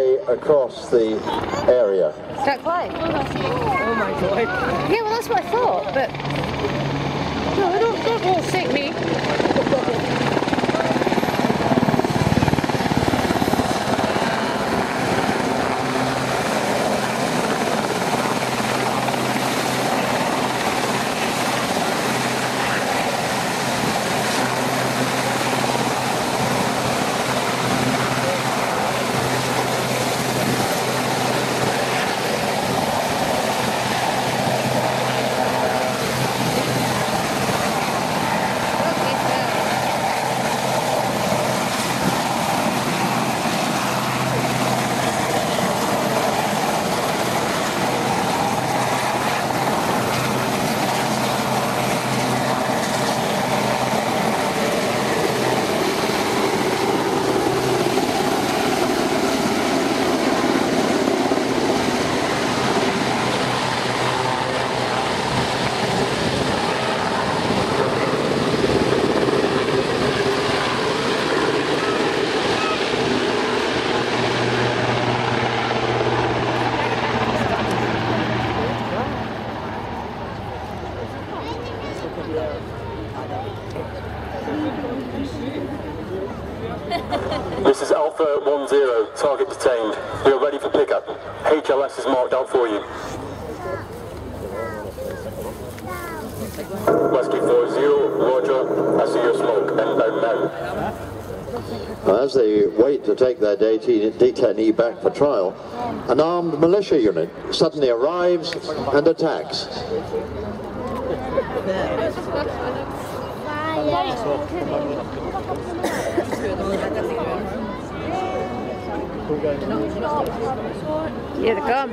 across the area. Don't play. Oh, oh my god. Yeah, well that's what I thought, but no, don't don't all sick me. This is Alpha 1-0, target detained. We are ready for pickup. HLS is marked out for you. Rescue 4-0, roger. I see your smoke, inbound now. As they wait to take their detainee detainee back for trial, an armed militia unit suddenly arrives and attacks. Here they come.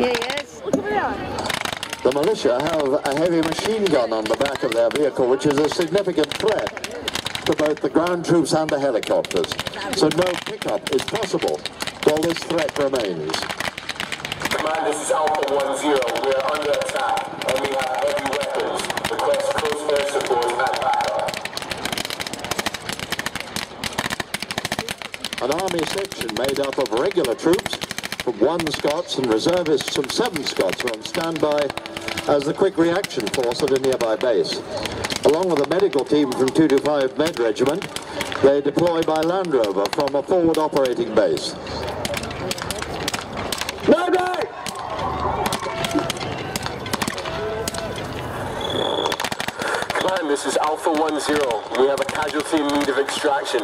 Here he is. The militia have a heavy machine gun on the back of their vehicle, which is a significant threat to both the ground troops and the helicopters. So no pickup is possible while this threat remains. Command, this is Alpha 1-0. We are under attack and we have heavy weapons. Request close air support and backup. An army section made up of regular troops from one Scots and reservists from seven Scots are on standby as the quick reaction force at a nearby base. Along with a medical team from 225 Med Regiment, they deploy by Land Rover from a forward operating base. Mayday! Command, this is Alpha 1-0. We have a casualty in need of extraction.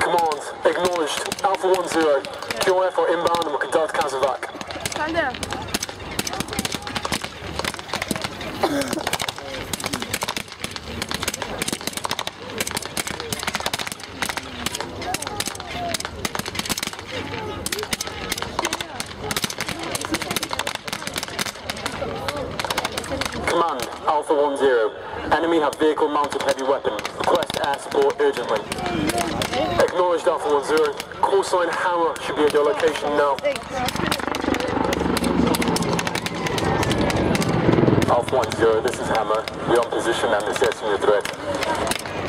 Command, acknowledged. Alpha 1-0. QF are inbound and will conduct CASEVAC. Command, Alpha 1-0. Enemy have vehicle mounted heavy weapon. Request air support urgently. Alpha 1-0. Call sign Hammer should be at your location now. Alpha 1-0, this is Hammer. We're on position and assessing your threat.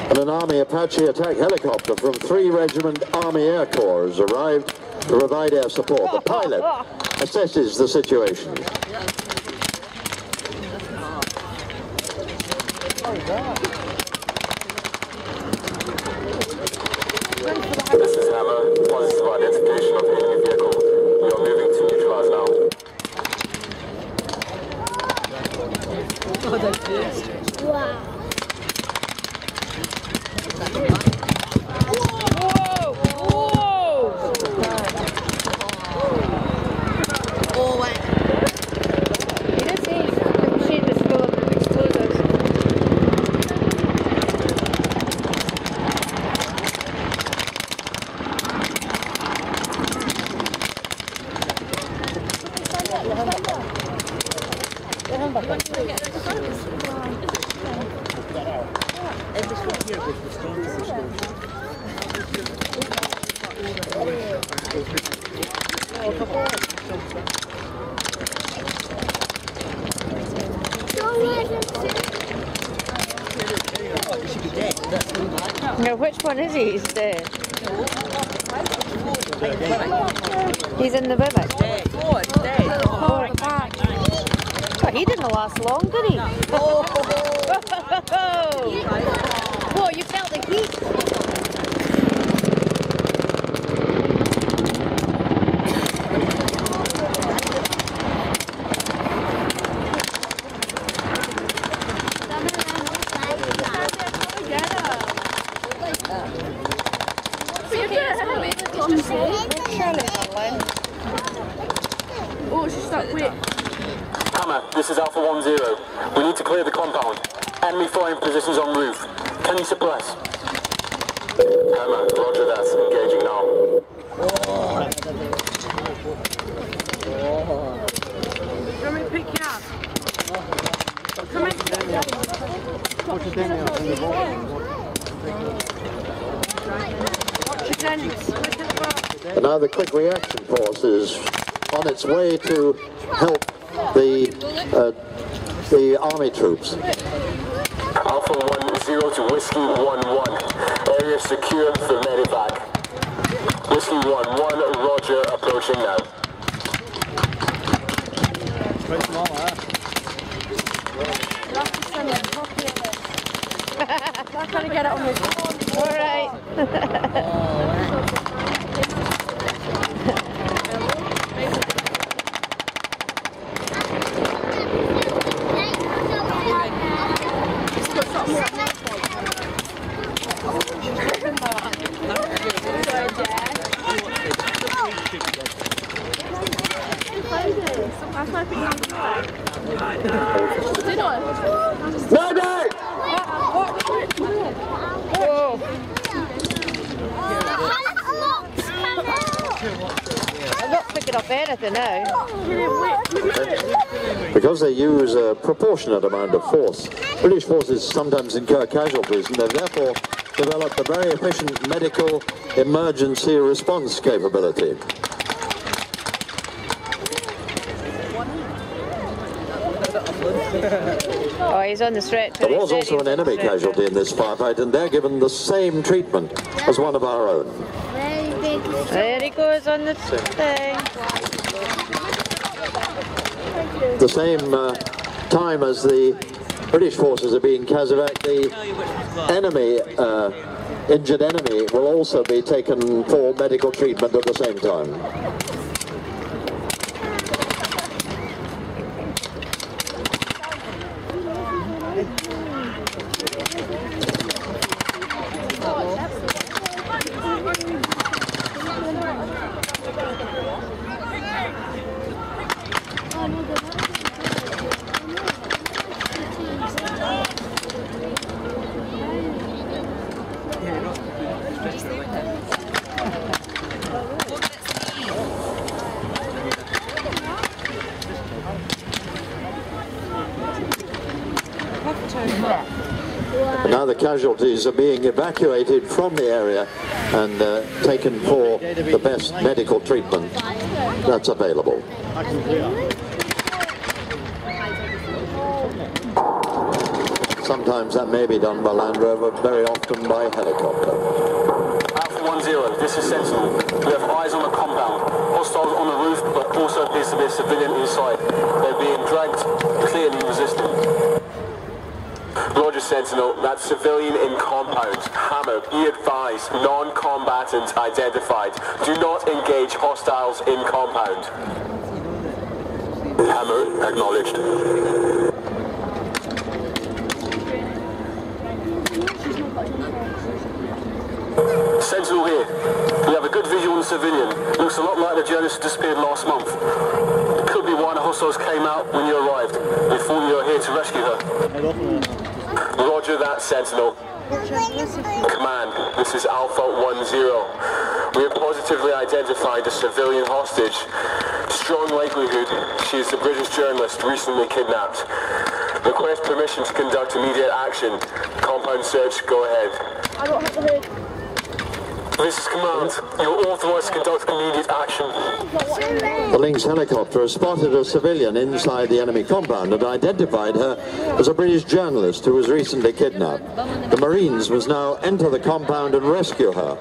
And an Army Apache attack helicopter from 3 Regiment Army Air Corps has arrived to provide air support. The pilot assesses the situation. This is Hammer. Positive identification of enemy vehicle. We are moving to neutralize now. You No, which one is he? He's dead. He's in the river. Oh, dead. But he didn't last long, did he? Oh, Whoa, you felt the heat. oh, she's stuck. Wait. Hammer, this is Alpha 1-0. We need to clear the compound. Enemy firing positions en roof. Can you suppress? Hammer, roger that. Engaging now. Let me pick you up. Come in. Presents. And now the quick reaction force is on its way to help the uh, the army troops. Alpha 1-0 to Whiskey 1-1. Area secure for medevac. Whiskey 1-1, roger, approaching now. I'm trying to get it on this. All right. That's my thing. Did I? Mayday! Whoa. I'm not Because they use a proportionate amount of force, British forces sometimes incur casualties and they've therefore developed a very efficient medical emergency response capability. Oh, he's on the stretcher. There was also an enemy casualty in this firefight and they're given the same treatment as one of our own. There he goes on the thing. The same uh, time as the British forces are being Kazakhstan, the enemy, uh, injured enemy, will also be taken for medical treatment at the same time. Now the casualties are being evacuated from the area and uh, taken for the best medical treatment that's available. Sometimes that may be done by Land Rover, very often by helicopter. Alpha 1-0, this is Sentinel. We have eyes on the compound. Hostiles on the roof, but also appears to be a civilian inside. They're being dragged, clearly resisting. Roger Sentinel, that's civilian in compound. Hammer, be advised, non-combatant identified. Do not engage hostiles in compound. Hammer, acknowledged. Sentinel here. We have a good visual on the civilian. Looks a lot like the journalist who disappeared last month. It could be why the hostiles came out when you arrived. We thought you were here to rescue her. Roger that, Sentinel. Command, this is Alpha 1-0. We have positively identified a civilian hostage. Strong likelihood she is the British journalist recently kidnapped. Request permission to conduct immediate action. Compound search, go ahead. I don't have the hood. This is command. You're authorized to conduct immediate action. The Lynx helicopter has spotted a civilian inside the enemy compound and identified her as a British journalist who was recently kidnapped. The Marines must now enter the compound and rescue her.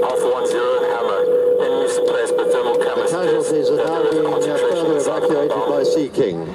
Alpha 1 0 Hammer. Enemies placed by thermal cameras. The Casualties are now being further evacuated by Sea King.